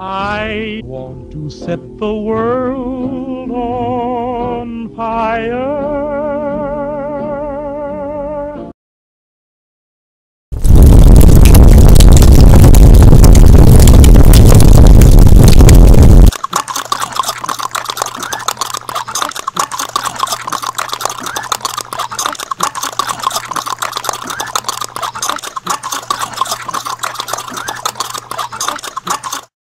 I want to set the world on fire.